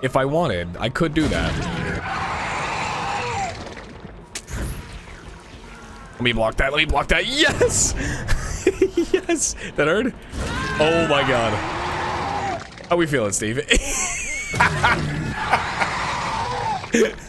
If I wanted, I could do that. Let me block that. Let me block that. Yes! yes! That hurt? Oh my god. How we feeling, Steve?